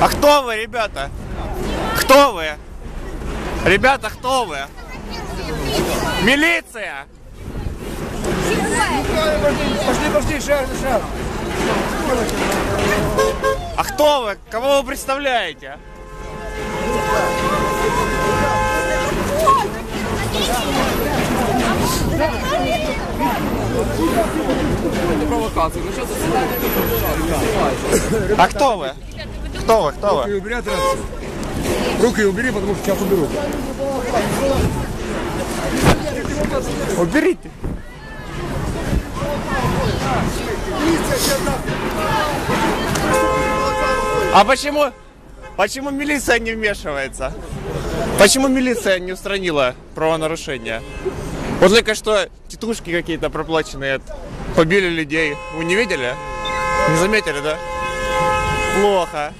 А кто вы, ребята? Кто вы? Ребята, кто вы? Милиция! Пошли, пошли, шаг, шаг. А кто вы? Кого вы представляете? Ну что заседание А кто вы? Кто вы? Кто Руки вы? убери от рации. Руки убери, потому что сейчас уберу. Уберите. А почему, почему милиция не вмешивается? Почему милиция не устранила правонарушения? Вот только что тетушки какие-то проплаченные побили людей. Вы не видели? Не заметили, да? Плохо.